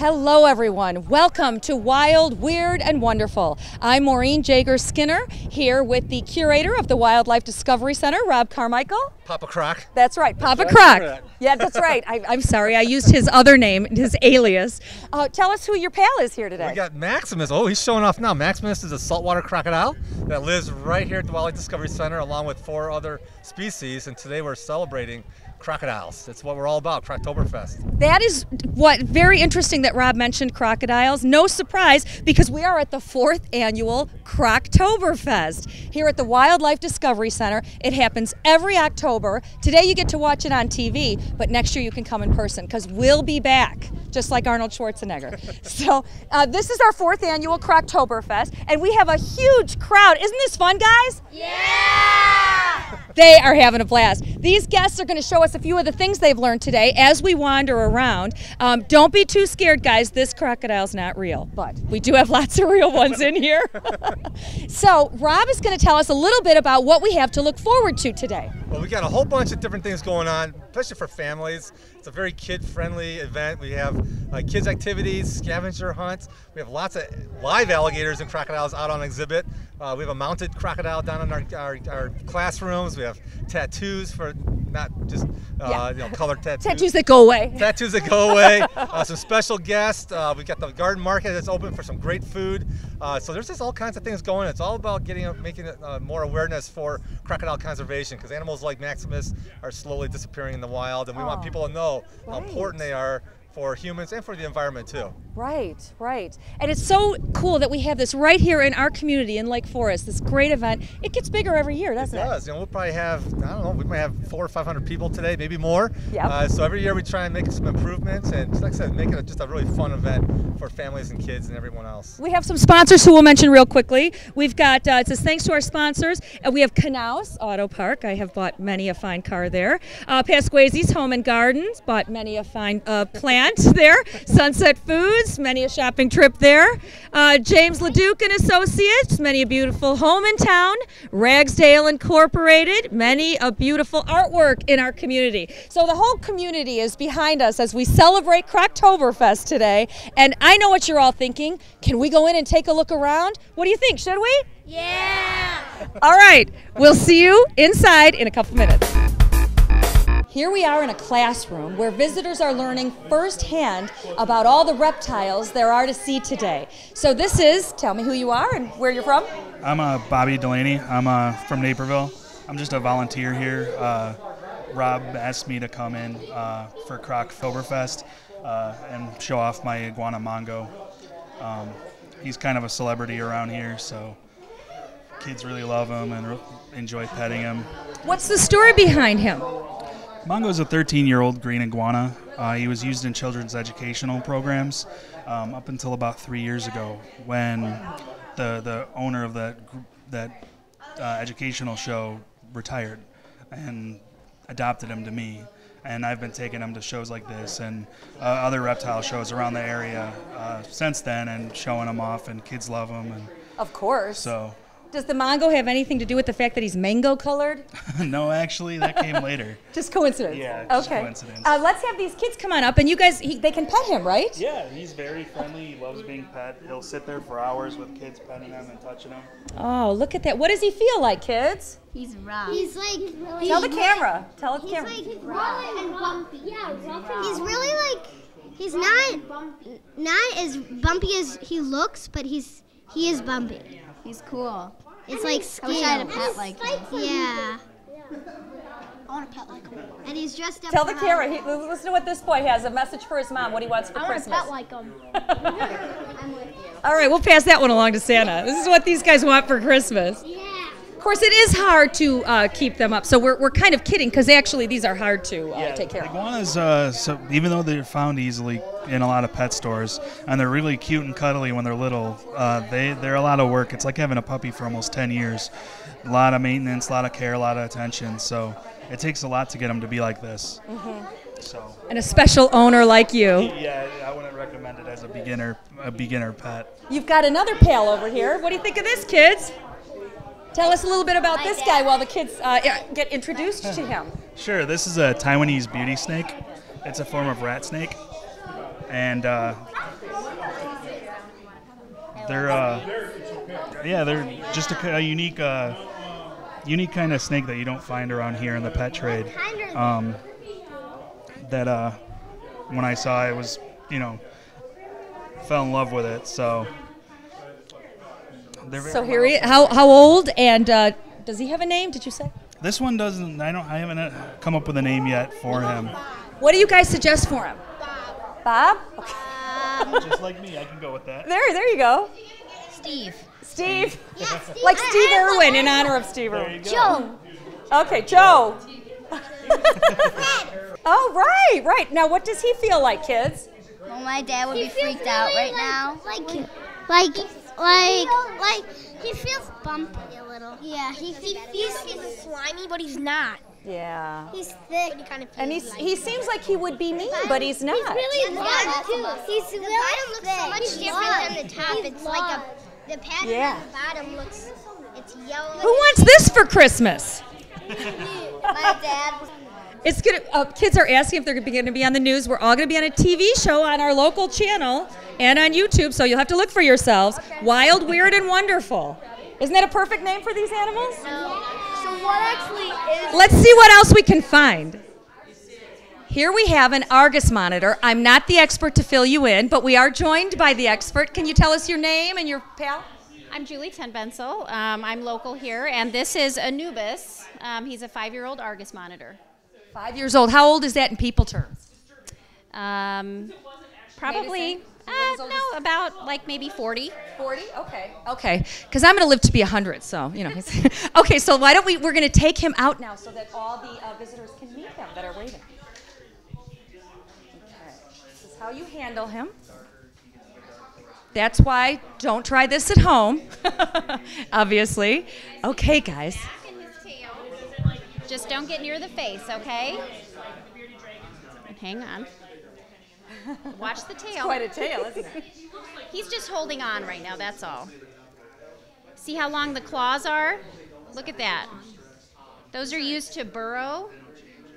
Hello, everyone. Welcome to Wild, Weird, and Wonderful. I'm Maureen Jager Skinner here with the curator of the Wildlife Discovery Center, Rob Carmichael. Papa Croc. That's right, Papa right, Croc. that. Yeah, that's right. I, I'm sorry, I used his other name, his alias. Uh, tell us who your pal is here today. We got Maximus. Oh, he's showing off now. Maximus is a saltwater crocodile that lives right here at the Wildlife Discovery Center along with four other species. And today we're celebrating crocodiles. That's what we're all about, Croctoberfest. That is what very interesting that Rob mentioned crocodiles. No surprise because we are at the fourth annual Croctoberfest here at the Wildlife Discovery Center. It happens every October. Today you get to watch it on TV, but next year you can come in person because we'll be back. Just like Arnold Schwarzenegger. so, uh, this is our fourth annual Croctoberfest, and we have a huge crowd. Isn't this fun, guys? They are having a blast. These guests are going to show us a few of the things they've learned today as we wander around. Um, don't be too scared, guys. This crocodile's not real, but we do have lots of real ones in here. so, Rob is going to tell us a little bit about what we have to look forward to today. Well, we got a whole bunch of different things going on, especially for families. It's a very kid-friendly event. We have uh, kids' activities, scavenger hunts. We have lots of live alligators and crocodiles out on exhibit. Uh, we have a mounted crocodile down in our, our, our classrooms. We have tattoos for not just uh, Yeah. you know colored tattoos. Tattoos that go away. tattoos that go away. Uh, some special guests. Uh, we've got the garden market that's open for some great food. Uh, so there's just all kinds of things going. It's all about getting making uh, more awareness for crocodile conservation because animals like Maximus are slowly disappearing in the wild, and we Oh, want people to know how right. important they are for humans and for the environment too. Right, right. And it's so cool that we have this right here in our community in Lake Forest, this great event. It gets bigger every year, doesn't It it? does. You know, we'll probably have I don't know. We might have four or five hundred people today, maybe more. Yep. Uh, so every year we try and make some improvements, and like I said, make it just a really fun event for families and kids and everyone else. We have some sponsors who we'll mention real quickly. We've got, uh, it says thanks to our sponsors. Uh, we have Knauz Auto Park. I have bought many a fine car there. Uh, Pasquesi's Home and Gardens. Bought many a fine uh, plant there. Sunset Foods. Many a shopping trip there. Uh, James LeDuc and Associates. Many a beautiful home in town. Ragsdale Incorporated. Many a beautiful artwork in our community. So the whole community is behind us as we celebrate Croctoberfest today. And I know what you're all thinking. Can we go in and take a look around? What do you think? Should we? Yeah! All right. We'll see you inside in a couple minutes. Here we are in a classroom where visitors are learning firsthand about all the reptiles there are to see today. So this is, tell me who you are and where you're from. I'm uh, Bobby Delaney. I'm uh, from Naperville. I'm just a volunteer here. Uh, Rob asked me to come in uh, for Croctoberfest uh, and show off my iguana Mongo. Um, he's kind of a celebrity around here, so kids really love him and enjoy petting him. What's the story behind him? Mongo is a 13 year old green iguana. Uh, he was used in children's educational programs um, up until about three years ago when the, the owner of that, that uh, educational show retired and adopted him to me. And I've been taking him to shows like this and uh, other reptile shows around the area uh, since then and showing him off, and kids love him. And Of course. so, Does the Mongo have anything to do with the fact that he's mango colored? no, actually, that came later. Just coincidence. Yeah, just okay. coincidence. Uh, let's have these kids come on up, and you guys, he, they can pet him, right? Yeah, he's very friendly. He loves being pet. He'll sit there for hours with kids petting him and touching him. Oh, look at that. What does he feel like, kids? He's rough. He's like Tell the camera. Tell the He's camera. He's like rough and bumpy. Yeah, rough He's really like he's not not as bumpy as he looks, but he's he is bumpy. He's cool. It's like I wish I had a pet like him. Yeah. I want a pet like him. And he's dressed up. Tell the camera. He, listen to what this boy has. A message for his mom. What he wants for I want a Christmas. pet like him. I'm with you. All right, we'll pass that one along to Santa. This is what these guys want for Christmas. Yeah. Of course, it is hard to uh, keep them up. So we're, we're kind of kidding because actually these are hard to uh, take care of. Iguanas, uh, so even though they're found easily in a lot of pet stores and they're really cute and cuddly when they're little, uh, they they're a lot of work. It's like having a puppy for almost 10 years. A lot of maintenance, a lot of care, a lot of attention. So it takes a lot to get them to be like this. So And a special owner like you. yeah, I wouldn't recommend it as a beginner a beginner pet. You've got another pal over here. What do you think of this, kids? Tell us a little bit about this guy while the kids uh, get introduced to him. Sure, this is a Taiwanese beauty snake. It's a form of rat snake, and uh, They're uh, yeah, they're just a, a unique uh, unique kind of snake that you don't find around here in the pet trade. Um, that uh, when I saw it was you know fell in love with it. So they're very So here he. How how old and uh, does he have a name? Did you say? This one doesn't. I don't. I haven't uh, come up with a name yet for him. What do you guys suggest for him? Bob. Okay. Just like me, I can go with that. There, there you go. Steve. Steve. Like Steve Irwin in honor of Steve Irwin. you. Joe. Okay, Joe. oh, right, right. Now, what does he feel like, kids? Well, my dad would be freaked out right now. Like, like, like, like, he feels bumpy a little. Yeah, he, he feels he's slimy, but he's not. Yeah. He's thick. He kind of And he's, he seems like he would be mean, but he's not. He's really large too. He's the really bottom looks so much different than the top. it's like a the pattern Yeah. on the bottom looks it's yellow. Who wants this for Christmas? My dad. It's gonna. Uh, kids are asking if they're going to be on the news. We're all going to be on a TV show on our local channel and on YouTube, so you'll have to look for yourselves. Wild, weird, and wonderful. Isn't that a perfect name for these animals? So what actually is? Let's see what else we can find. Here we have an Argus monitor. I'm not the expert to fill you in, but we are joined by the expert. Can you tell us your name and your pal? I'm Julie Tenbensel. Um, I'm local here, and this is Anubis. Um, he's a five-year-old Argus monitor. Five years old. How old is that in people terms? Um, probably, uh, no, about like maybe 40. 40? Okay. Okay. Because I'm going to live to be 100, so, you know. okay, so why don't we, we're going to take him out now so that all the uh, visitors can meet him that are waiting. Okay. This is how you handle him. That's why don't try this at home, obviously. Okay, guys. Just don't get near the face, okay? Hang on. Watch the tail. Quite a tail, isn't it? He's just holding on right now, that's all. See how long the claws are? Look at that. Those are used to burrow.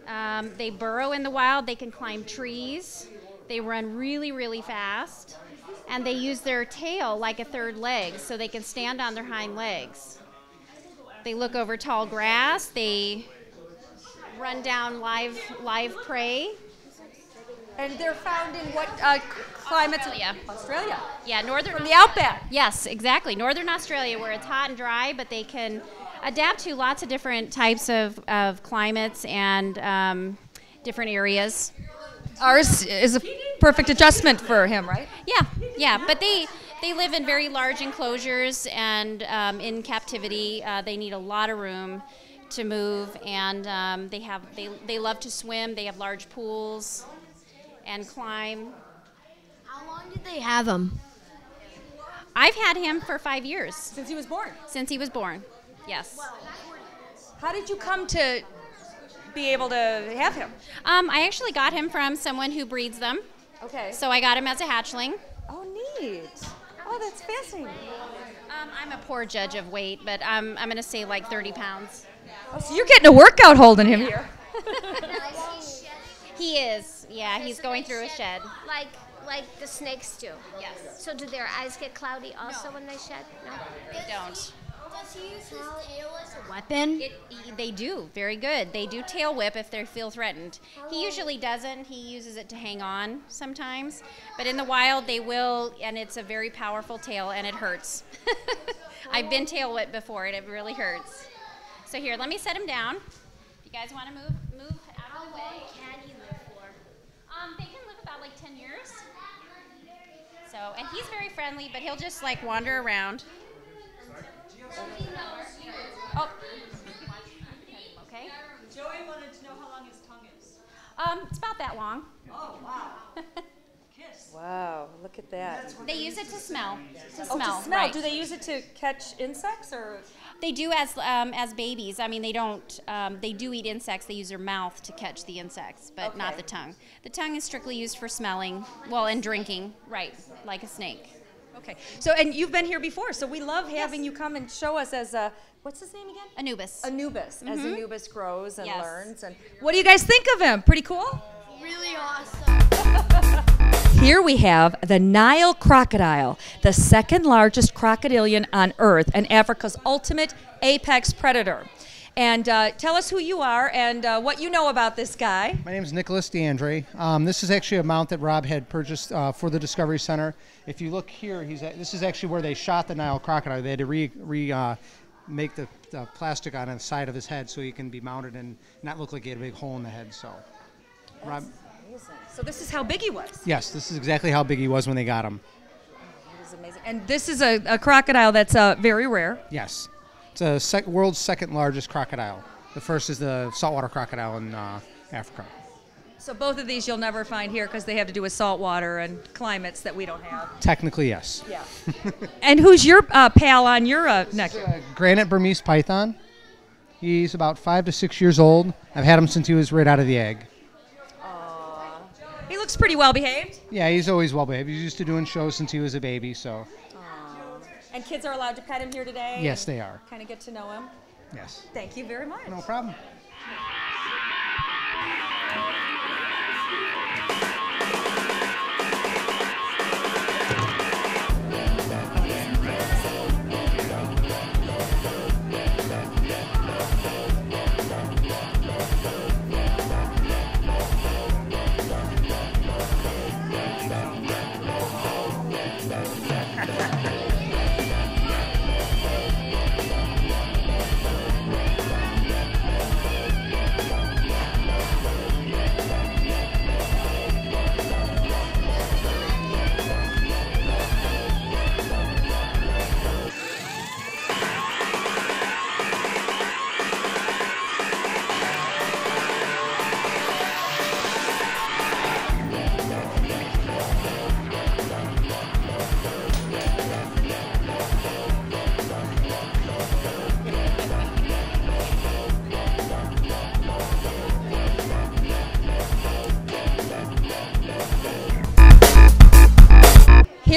Um, they burrow in the wild, they can climb trees, they run really, really fast, and they use their tail like a third leg so they can stand on their hind legs. They look over tall grass, they run down live, live prey. And they're found in what uh, climates? Australia. Australia. Yeah, northern From the outback. Yes, exactly. Northern Australia, where it's hot and dry, but they can adapt to lots of different types of, of climates and um, different areas. Ours is a perfect adjustment for him, right? Yeah, yeah, but they they live in very large enclosures and um, in captivity. Uh, they need a lot of room to move, and um, they have they, they love to swim. They have large pools and climb. How long did they have him? I've had him for five years Since he was born. since he was born. Yes. How did you come to be able to have him? Um, I actually got him from someone who breeds them. Okay. So I got him as a hatchling. Oh, neat. Oh, that's fascinating. Um, I'm a poor judge of weight, but um, I'm going to say like 30 pounds. Oh, so you're getting a workout holding him here. He is. Yeah, he's going through a shed. Like like the snakes do. Yes. So do their eyes get cloudy also when they shed? No. They don't. Does he use his tail as a weapon? It, they do. Very good. They do tail whip if they feel threatened. He usually doesn't. He uses it to hang on sometimes. But in the wild, they will, and it's a very powerful tail, and it hurts. I've been tail whipped before, and it really hurts. So here, let me set him down. If you guys want to move, move out of the way. can he live for? Um, they can live about like 10 years. So, and he's very friendly, but he'll just like wander around. Oh. Okay. Joey wanted to know how long his tongue is. Um, it's about that long. Oh, wow. Kiss. Wow, look at that. They use it to smell. To Oh, smell. to smell. Right. Do they use it to catch insects or? They do as um, as babies. I mean, they don't. Um, they do eat insects. They use their mouth to catch the insects, but not the tongue. The tongue is strictly used for smelling. Well, and drinking. Right, like a snake. Okay. So, and you've been here before, so we love having you come and show us as a what's his name again? Anubis. Anubis. As Anubis grows and Yes. learns, and what do you guys think of him? Pretty cool. Really awesome. Here we have the Nile crocodile, the second largest crocodilian on Earth and Africa's ultimate apex predator. And uh, tell us who you are and uh, what you know about this guy. My name is Nicholas DeAndre. Um, this is actually a mount that Rob had purchased uh, for the Discovery Center. If you look here, he's at, this is actually where they shot the Nile crocodile. They had to re, re uh, make the, the plastic on the side of his head so he can be mounted and not look like he had a big hole in the head. So, Rob, So this is how big he was. yes, this is exactly how big he was when they got him. It is amazing. And this is a, a crocodile that's uh, very rare. Yes, it's the sec- world's second largest crocodile. The first is the saltwater crocodile in uh, Africa. So both of these you'll never find here because they have to do with saltwater and climates that we don't have. Technically, yes. Yeah. and who's your uh, pal on your uh, neck? Granite Burmese python. He's about five to six years old. I've had him since he was right out of the egg. He looks pretty well behaved. Yeah, he's always well behaved. He's used to doing shows since he was a baby, so And kids are allowed to pet him here today. yes, they are. Kind of get to know him. Yes. Thank you very much. No problem.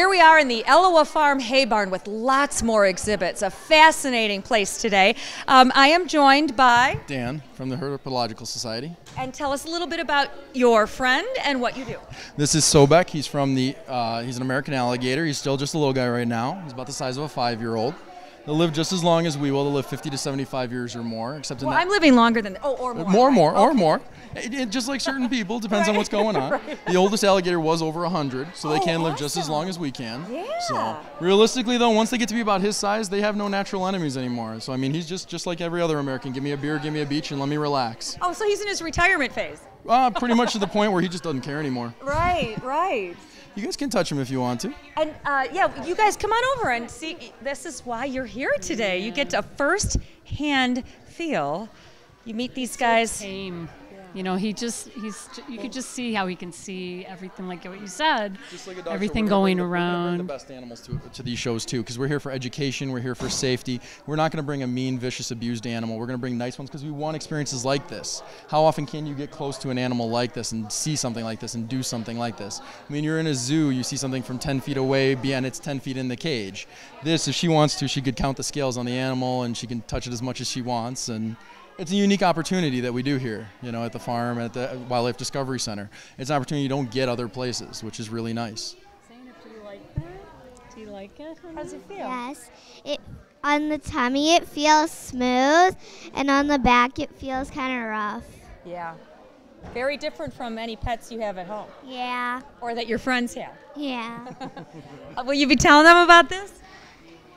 Here we are in the Elawa Farm Hay Barn with lots more exhibits. A fascinating place today. Um, I am joined by, Dan from the Herpetological Society. and tell us a little bit about your friend and what you do. This is Sobek. He's from the. Uh, he's an American alligator. He's still just a little guy right now. He's about the size of a five-year-old. They'll live just as long as we will. They'll live 50 to 75 years or more, except in Well, that. I'm living longer than, oh, or more. more, right. more, or Okay. more. It, it- just like certain people, depends on what's going on. The oldest alligator was over 100, so they Oh, can live just as long as we can. Yeah. So realistically, though, once they get to be about his size, they have no natural enemies anymore. So I mean, he's just just like every other American. Give me a beer, give me a beach, and let me relax. Oh, so he's in his retirement phase. Uh, pretty much to the point where he just doesn't care anymore. Right, right. You guys can touch him if you want to. And uh, yeah, you guys come on over and see. This is why you're here today. You get a first-hand feel. You meet these guys. tame. You know, he just he's you could just see how he can see everything like what you said. Just like doctor, everything going bring the- we're gonna bring around. the best animals to, to these shows too, because we're here for education. We're here for safety. We're not going to bring a mean, vicious, abused animal. We're going to bring nice ones because we want experiences like this. How often can you get close to an animal like this and see something like this and do something like this? I mean, you're in a zoo. You see something from 10 feet away, beyond it's 10 feet in the cage. This, if she wants to, she could count the scales on the animal and she can touch it as much as she wants and. It's a unique opportunity that we do here, you know, at the farm, at the Wildlife Discovery Center. It's an opportunity you don't get other places, which is really nice. Zainab, do you like that? Do you like it? How does it feel? Yes. It on the tummy it feels smooth, and on the back it feels kind of rough. Yeah. Very different from any pets you have at home Yeah. or that your friends have. Yeah. Uh, Will you be telling them about this?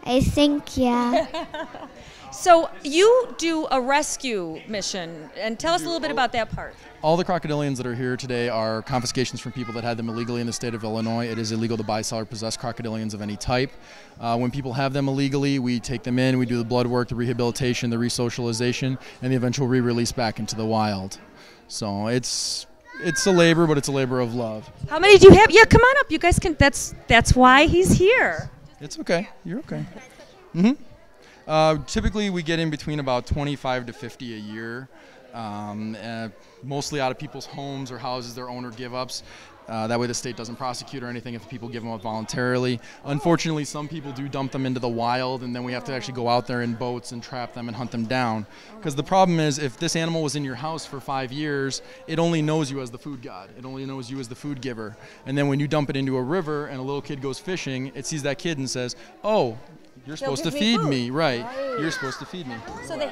I think yeah. So you do a rescue mission, and tell us a little bit about that part. All the crocodilians that are here today are confiscations from people that had them illegally in the state of Illinois. It is illegal to buy, sell, or possess crocodilians of any type. Uh, when people have them illegally, we take them in, we do the blood work, the rehabilitation, the resocialization, and the eventual re-release back into the wild. So it's it's a labor, but it's a labor of love. How many do you have? Yeah, come on up. You guys can. That's that's why he's here. It's okay. You're okay. hmm Uh, typically, we get in between about 25 to 50 a year. um, uh, mostly out of people's homes or houses, their owner give ups. Uh, that way, the state doesn't prosecute or anything if the people give them up voluntarily. Unfortunately, some people do dump them into the wild, and then we have to actually go out there in boats and trap them and hunt them down. Because the problem is, if this animal was in your house for five years, it only knows you as the food god. It only knows you as the food giver. And then when you dump it into a river and a little kid goes fishing, it sees that kid and says, "Oh, you're supposed to me feed me, right? Right. You're supposed to feed me." So they.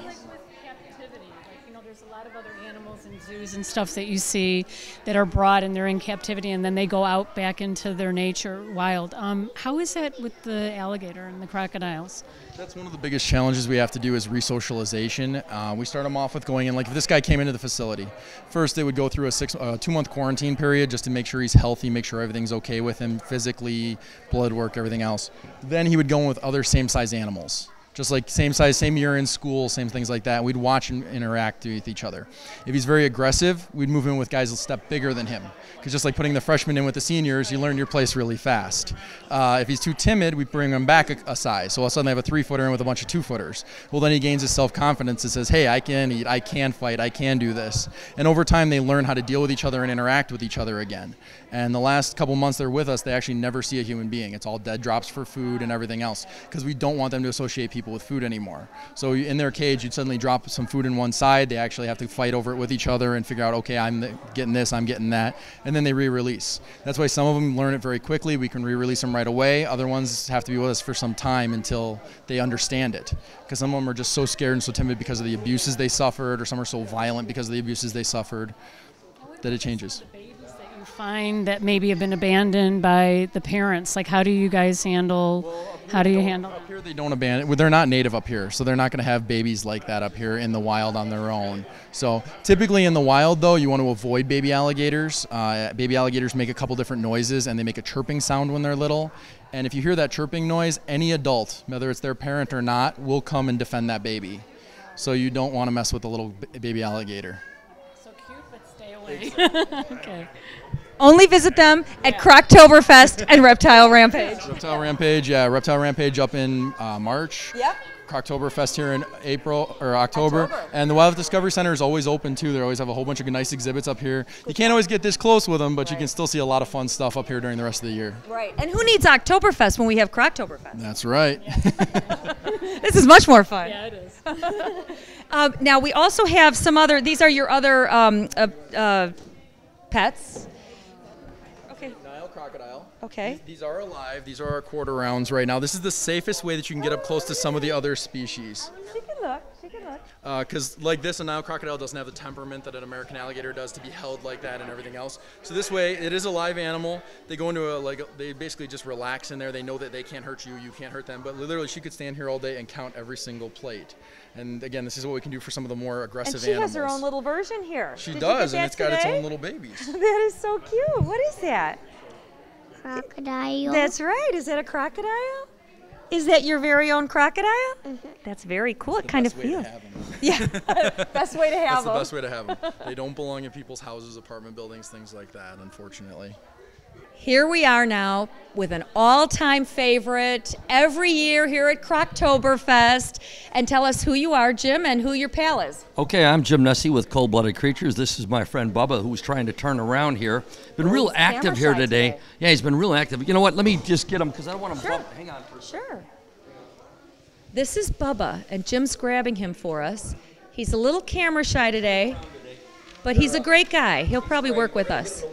You know, there's a lot of other animals in zoos and stuff that you see that are brought and they're in captivity and then they go out back into their nature wild. Um, how is that with the alligator and the crocodiles? That's one of the biggest challenges we have to do is resocialization. Uh, we start them off with going in like if this guy came into the facility, first they would go through a six, uh, two month quarantine period just to make sure he's healthy, make sure everything's okay with him physically, blood work, everything else. Then he would go in with other same size animals. Just like same size, same year in school, same things like that. We'd watch and interact with each other. If he's very aggressive, we'd move in with guys a step bigger than him. Because just like putting the freshmen in with the seniors, you learn your place really fast. Uh, if he's too timid, we bring him back a, a size. So all of a sudden they have a three footer in with a bunch of two footers. Well, then he gains his self confidence and says, hey, I can eat, I can fight, I can do this. And over time, they learn how to deal with each other and interact with each other again. And the last couple months they're with us, they actually never see a human being. It's all dead drops for food and everything else because we don't want them to associate people with food anymore. So in their cage, you'd suddenly drop some food in one side. They actually have to fight over it with each other and figure out, okay, I'm getting this, I'm getting that, and then they re-release. That's why some of them learn it very quickly. We can re-release them right away. Other ones have to be with us for some time until they understand it, because some of them are just so scared and so timid because of the abuses they suffered, or some are so violent because of the abuses they suffered, that it changes. Find that maybe have been abandoned by the parents. Like, how do you guys handle? How do you handle? Up here, they don't abandon. Well, they're not native up here, so they're not going to have babies like that up here in the wild on their own. So typically in the wild, though, you want to avoid baby alligators. Uh, baby alligators make a couple different noises, and they make a chirping sound when they're little. And if you hear that chirping noise, any adult, whether it's their parent or not, will come and defend that baby. So you don't want to mess with a little baby alligator. So cute, but stay away. okay. Only visit them at Croctoberfest and Reptile Rampage. Reptile Rampage, yeah, Reptile Rampage up in uh, March. Yep. Croctoberfest here in April or October. And the Wildlife Discovery Center is always open too. They always have a whole bunch of nice exhibits up here. You can't always get this close with them, but you can still see a lot of fun stuff up here during the rest of the year. Right. And who needs Oktoberfest when we have Croctoberfest? That's right. This is much more fun. Yeah, it is. Um, now we also have some other. These are your other um, uh, uh, pets. Okay. Nile crocodile. Okay. These are alive. These are our quarter rounds right now. This is the safest way that you can get up close to some of the other species. She can look. She can look. Uh, because like this, a Nile crocodile doesn't have the temperament that an American alligator does to be held like that and everything else. So this way, it is a live animal. They go into a like they basically just relax in there. They know that they can't hurt you, you can't hurt them. But literally, she could stand here all day and count every single plate. And again, this is what we can do for some of the more aggressive animals. And she animals. has her own little version here. She Did does, and it's got its own little babies. that is so cute. What is that? Crocodile. That's right. Is that a crocodile? Is that your very own crocodile? Mm-hmm. That's very cool. It kind of best way to feels. have 'em. Yeah. best way to have That's the best way to have them. They don't belong in people's houses, apartment buildings, things like that. Unfortunately. Here we are now with an all-time favorite every year here at Croctoberfest. And tell us who you are, Jim, and who your pal is. Okay, I'm Jim Nesci with Cold Blooded Creatures. This is my friend Bubba, who's trying to turn around here. Been oh, real he's active here today. today. Yeah, he's been real active. You know what? Let me just get him because I don't want to Sure. bump. Hang on for a Sure. This is Bubba, and Jim's grabbing him for us. He's a little camera shy today, but he's a great guy. He'll probably work with us.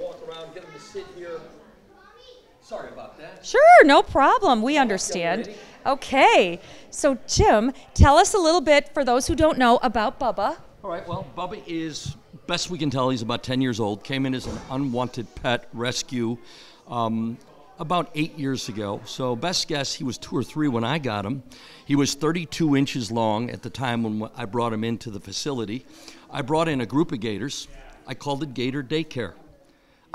Sorry about that. Sure, no problem. We understand. Okay, so Jim, tell us a little bit, for those who don't know, about Bubba. All right, well, Bubba is, best we can tell, he's about 10 years old. Came in as an unwanted pet rescue um, about eight years ago. So, best guess, he was two or three when I got him. He was 32 inches long at the time when I brought him into the facility. I brought in a group of gators. I called it Gator Daycare.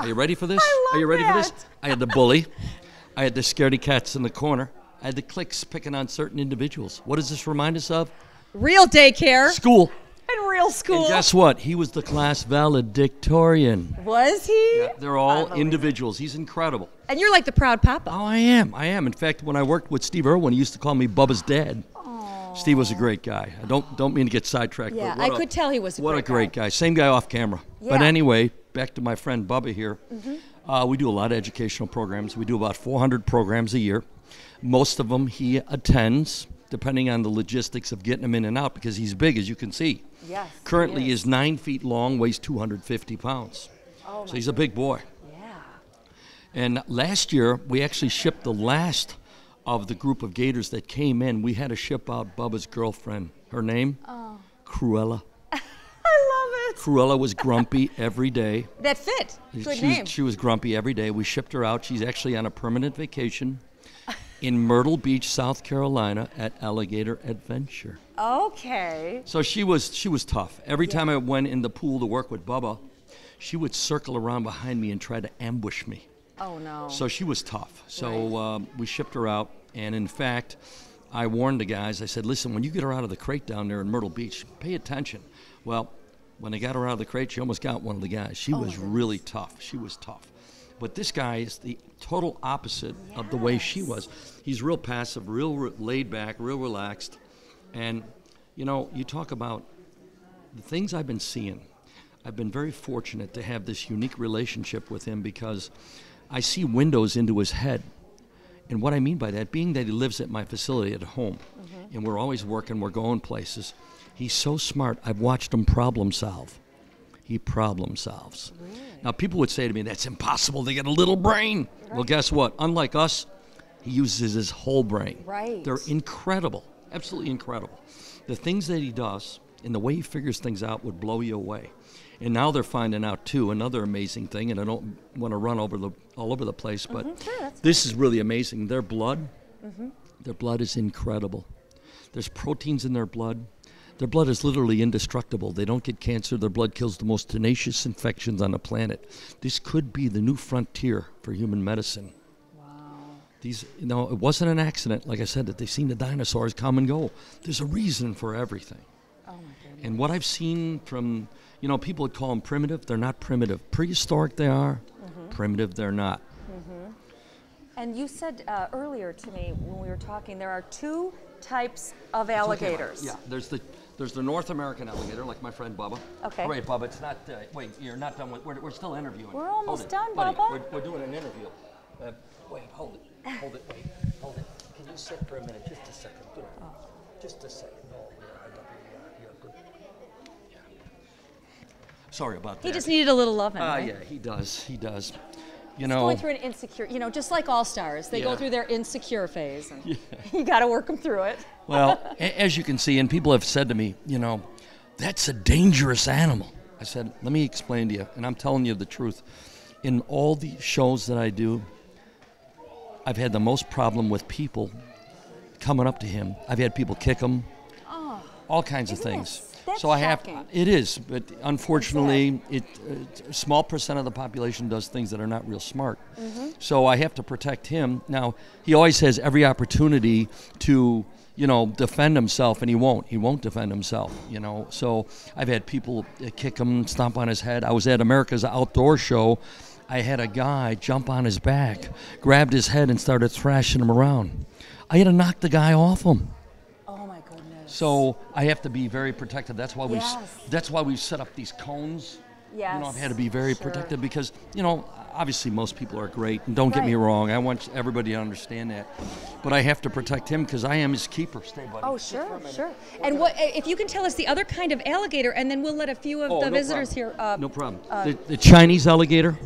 Are you ready for this? Are you ready for this? I had the bully. I had the scaredy cats in the corner. I had the clicks picking on certain individuals. What does this remind us of? Real daycare School. and real school. And guess what? He was the class valedictorian. Was he? Yeah, They're all individuals. He's incredible. And you're like the proud papa. Oh, I am. I am. In fact, when I worked with Steve Irwin, he used to call me Bubba's dad. Steve was a great guy. I don't don't mean to get sidetracked. Yeah, but I a- could tell he was a what great a great guy. Same guy off camera. Yeah. But anyway, back to my friend Bubba here. Mhm. Uh, we do a lot of educational programs. We do about 400 programs a year. Most of them he attends, depending on the logistics of getting him in and out, because he's big, as you can see. Yes, he Currently, is. is nine feet long, weighs 250 pounds. Oh, so he's a big boy. Yeah. And last year, we actually shipped the last of the group of gators that came in. We had to ship out Bubba's girlfriend. Her name? Oh. Cruella. Cruella was grumpy every day. That fit. Good she, name. Was, she was grumpy every day. We shipped her out. She's actually on a permanent vacation in Myrtle Beach, South Carolina at Alligator Adventure. Okay. So she was she was tough. Every time I went in the pool to work with Bubba, she would circle around behind me and try to ambush me. Oh no. So she was tough. So um, we shipped her out, and in fact, I warned the guys. I said, "Listen, when you get her out of the crate down there in Myrtle Beach, pay attention." Well, when they got her out of the crate, she almost got one of the guys. She Oh, was really tough. She was tough. But this guy is the total opposite of the way she was. He's real passive, real re- laid back, real relaxed, and you know, you talk about the things I've been seeing. I've been very fortunate to have this unique relationship with him because I see windows into his head. And what I mean by that, being that he lives at my facility at home, mm-hmm. and we're always working, we're going places, he's so smart. I've watched him problem solve. He problem solves. Now, people would say to me, that's impossible They get a little brain. Well, guess what? Unlike us, he uses his whole brain. Right. They're incredible, absolutely incredible. The things that he does and the way he figures things out would blow you away. And now they're finding out too another amazing thing, and I don't want to run over the all over the place, but Mhm, that's this is really amazing. Their blood, Mhm. their blood is incredible. There's proteins in their blood. Their blood is literally indestructible. They don't get cancer. Their blood kills the most tenacious infections on the planet. This could be the new frontier for human medicine. Wow. These, you know, it wasn't an accident, like I said, that they've seen the dinosaurs come and go. There's a reason for everything. Oh my goodness. And what I've seen from, you know, people would call them primitive. They're not primitive. Prehistoric they are. mm-hmm. Primitive they're not. Mm-hmm. And you said uh, earlier to me when we were talking, there are two types of alligators. Yeah, there's the there's the North American alligator, like my friend Bubba. Okay. Wait, Bubba, it's not. Uh, wait, you're not done with. We're, we're still interviewing. We're Hold almost done, Buddy, Bubba. We're, we're doing an interview. Uh, wait, hold it. Hold it. Wait, hold it. Can you sit for a minute? Just a second. Good. Just a second. Oh, yeah, uh, yeah, good. Yeah. Sorry about that. He just needed a little loving. Ah, right? yeah, he does. He does. You know. going through an insecure, you know, just like all stars, they go through their insecure phase. And Yeah. You got to work them through it. Well, as you can see, and people have said to me, you know, that's a dangerous animal. I said, let me explain to you, and I'm telling you the truth. In all the shows that I do, I've had the most problem with people coming up to him. I've had people kick him, Oh, all kinds of things. That's so I have shocking. it is, but unfortunately, it a small percent of the population does things that are not real smart. Mhm. So I have to protect him. Now he always has every opportunity to you know defend himself, and he won't. He won't defend himself. You know. So I've had people kick him, stomp on his head. I was at America's Outdoor Show. I had a guy jump on his back, grabbed his head, and started thrashing him around. I had to knock the guy off him. So I have to be very protective. That's why we. Yes. That's why we've set up these cones. You know, I've had to be very sure. protective because you know, obviously most people are great, and don't get me wrong. I want everybody to understand that, but I have to protect him because I am his keeper. Stay, buddy. Oh, sure, sure. And what if you can tell us the other kind of alligator, and then we'll let a few of Oh, the no visitors problem. here. Uh, no problem. uh, the, the Chinese alligator.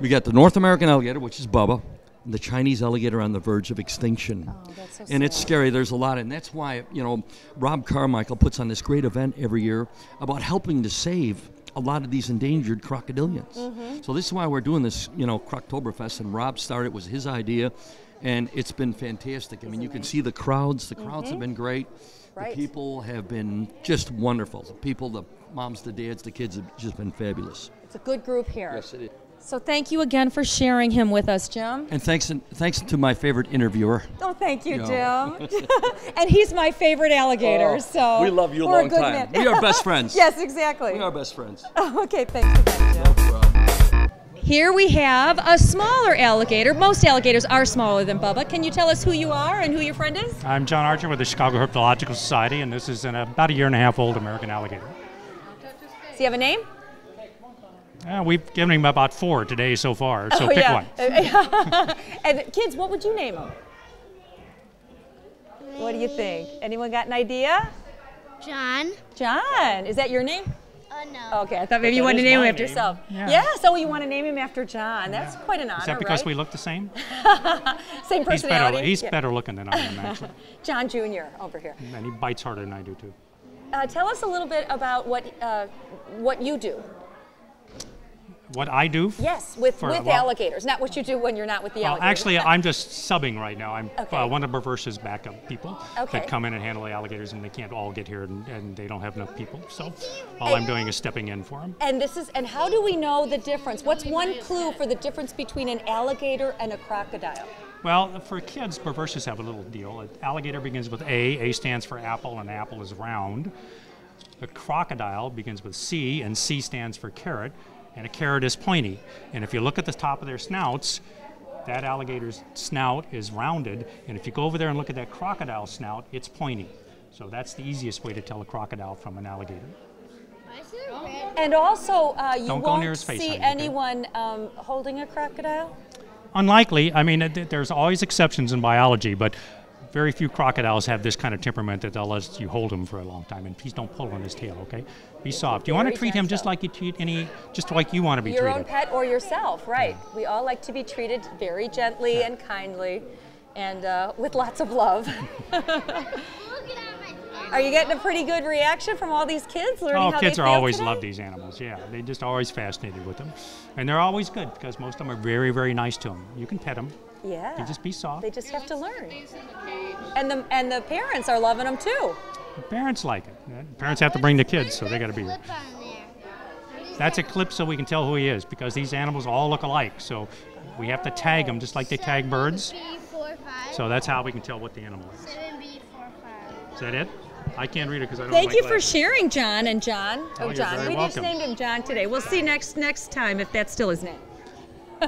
We got the North American alligator, which is Bubba. And the Chinese alligator on the verge of extinction. Oh, that's so and it's scary. There's a lot, and that's why you know Rob Carmichael puts on this great event every year about helping to save a lot of these endangered crocodilians. Mhm. So this is why we're doing this, you know, Croctoberfest, and Rob started. It was his idea, and it's been fantastic. I mean, you can see the crowds. The crowds have Mhm. been great. Right. The people have been just wonderful. The people, the moms, the dads, the kids have just been fabulous. It's a good group here. Yes, it is. So thank you again for sharing him with us, Jim. And thanks, thanks to my favorite interviewer. Oh, thank you, Yeah. Jim. and he's my favorite alligator, Oh, so we love you a we're long good time. We are best friends. yes, exactly. We are best friends. Oh, okay, thanks again, Jim. here we have a smaller alligator. Most alligators are smaller than Bubba. Can you tell us who you are and who your friend is? I'm John Archer with the Chicago Herpetological Society, and this is an about a year and a half old American alligator. Does he have a name? Uh, we've given him about four today so far, so oh, pick yeah. one. and kids, what would you name him? What do you think? Anyone got an idea? John. John. Is that your name? Oh no. Okay, I thought maybe you wanted to name him after name. yourself. Yeah. so you want to name him after John. That's quite an honor, Is that because right? we look the same? Same He's better, he's Yeah. better looking than I am, actually. John Jr. over here. and he bites harder than I do, too. Uh, tell us a little bit about what uh, what you do. What I do? Yes, with with alligators, not what you do when you're not with the Well, alligators. actually, I'm just subbing right now. I'm Okay. uh, one of Reverse's backup people Okay. that come in and handle the alligators, and they can't all get here, and, and they don't have enough people. So all I'm doing is stepping in for them. And this is and how do we know the difference? What's one clue for the difference between an alligator and a crocodile? Well, for kids, perverses have a little deal. An alligator begins with A. A stands for apple, and apple is round. A crocodile begins with C, and C stands for carrot, and a carrot is pointy. And if you look at the top of their snouts, that alligator's snout is rounded, and if you go over there and look at that crocodile snout, it's pointy. So that's the easiest way to tell a crocodile from an alligator. And also, uh, you Don't won't near his face, see honey, okay? anyone um, holding a crocodile. Unlikely. I mean, it- there's always exceptions in biology, but very few crocodiles have this kind of temperament that they'll let you hold him for a long time. And please don't pull on his tail, okay? Be soft. You want to treat him just like you treat any, just like you want to be Your treated. own pet or yourself, right? We all like to be treated very gently and kindly, and uh, with lots of love. Are you getting a pretty good reaction from all these kids learning Oh, how kids they are always today? love these animals. Yeah, they just always fascinated with them, and they're always good because most of them are very, very nice to them. You can pet them. Yeah. You just be soft. They just have to learn. And the and the parents are loving them too. Parents like it. Parents have to bring the kids, so they got to be here. That's a clip so we can tell who he is because these animals all look alike. So we have to tag them just like they tag birds. So that's how we can tell what the animal is. Is that it? I can't read it because I don't. Thank have my you for sharing, John and John. Oh, oh you're John. very we just named him John today. We'll see next next time if that's still his name.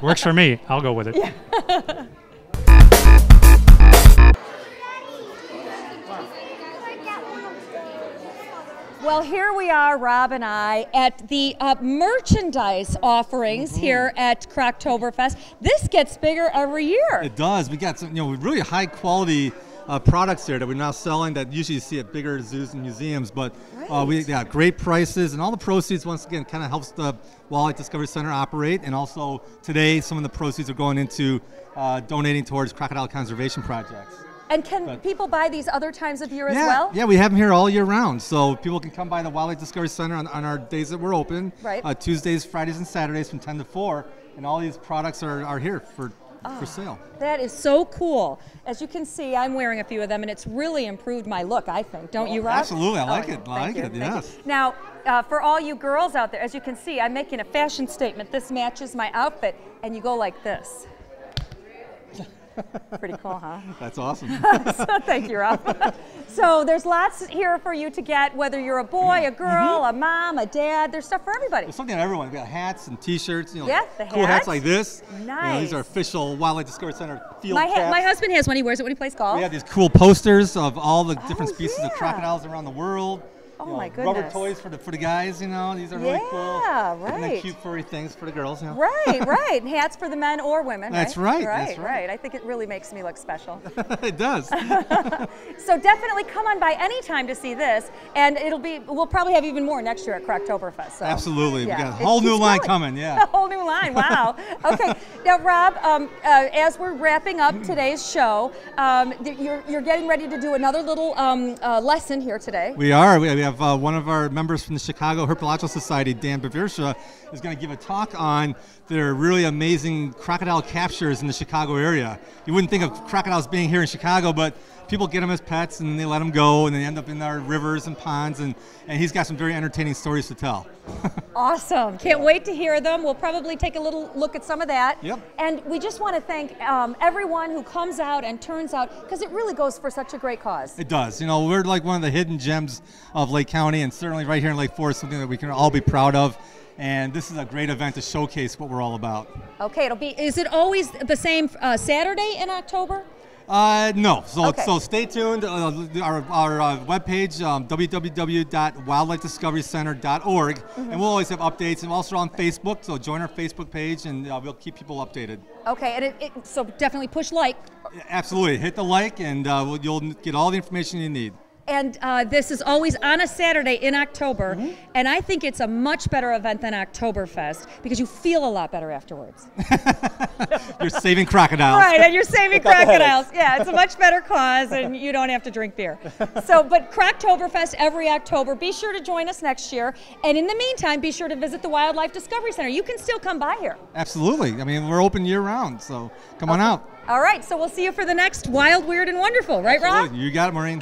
Works for me. I'll go with it. Well, here we are, Rob and I, at the uh, merchandise offerings Mm-hmm. here at Croctoberfest. This gets bigger every year. It does. We got some, you know, really high quality uh, products here that we're now selling that usually you see at bigger zoos and museums. But uh, we got great prices, and all the proceeds once again kind of helps the Wildlife Discovery Center operate. And also today, some of the proceeds are going into uh, donating towards crocodile conservation projects. And can people buy these other times of year as well? yeah, we have them here all year round, so people can come by the Wildlife Discovery Center on, on our days that we're open. Right. Uh, Tuesdays, Fridays, and Saturdays from 10 to 4, and all these products are, are here for Ah. for sale. That is so cool. As you can see, I'm wearing a few of them, and it's really improved my look, I think. Don't you, Rob? Absolutely, I Oh, like yeah. it. I like you, it. Yes. Now, uh, for all you girls out there, as you can see, I'm making a fashion statement. This matches my outfit, and you go like this. Pretty cool, huh? That's awesome. so, thank you, Rob. so there's lots here for you to get, whether you're a boy, a mm-hmm. girl, mm-hmm. a mom, a dad. There's stuff for everybody. There's something for everyone. We've got hats and T-shirts. You know, Yeah, the cool hats. hats. like this. You know, Nice. these are official Wildlife Discovery Center field My, caps. my husband has one. He wears it when he plays golf. we have these cool posters of all the different oh, species of crocodiles around the world. Oh, You know, my goodness. Rubber toys for the for the guys. You know, these are really cool. Yeah, right. And cute furry things for the girls. You know. Right, right. And Hats for the men or women. That's right. right, Right, that's right. I think it really makes me look special. it does. so definitely come on by anytime to see this, and it'll be. We'll probably have even more next year at Croctoberfest. So. Absolutely. yeah. We got a whole new line going. coming. Yeah. A whole new line. Wow. Okay. now, Rob, um, uh, as we're wrapping up today's show, um, you're, you're getting ready to do another little um, uh, lesson here today. We are. We we have uh, one of our members from the Chicago Herpetological Society, Dan Bavirsha, is going to give a talk on their really amazing crocodile captures in the Chicago area. You wouldn't think of crocodiles being here in Chicago, but people get them as pets and they let them go and they end up in our rivers and ponds. And, and he's got some very entertaining stories to tell. Awesome. Can't wait to hear them. We'll probably take a little look at some of that. Yep. And we just want to thank um, everyone who comes out and turns out because it really goes for such a great cause. It does. You know, we're like one of the hidden gems of Lake County and certainly right here in Lake Forest, something that we can all be proud of. and this is a great event to showcase what we're all about. Okay, it'll be. Is it always the same uh, Saturday in October? Uh, no. So, Okay. so stay tuned. Uh, our our uh, webpage, um, www.wildlifediscoverycenter.org, Mm-hmm. and we'll always have updates. And also on Facebook, so join our Facebook page, and uh, we'll keep people updated. Okay, and it, it, so definitely push like. Absolutely. Hit the like, and uh, we'll, you'll get all the information you need. And uh, this is always on a Saturday in October, Mm-hmm. and I think it's a much better event than Oktoberfest because you feel a lot better afterwards. You're saving crocodiles. Right, and you're saving crocodiles. Yeah, it's a much better cause, and you don't have to drink beer. So, but Croctoberfest every October. Be sure to join us next year, and in the meantime, be sure to visit the Wildlife Discovery Center. You can still come by here. Absolutely. I mean, we're open year round, so come on out. All right, so we'll see you for the next Wild, Weird, and Wonderful. Right, Rob? You got it, Maureen.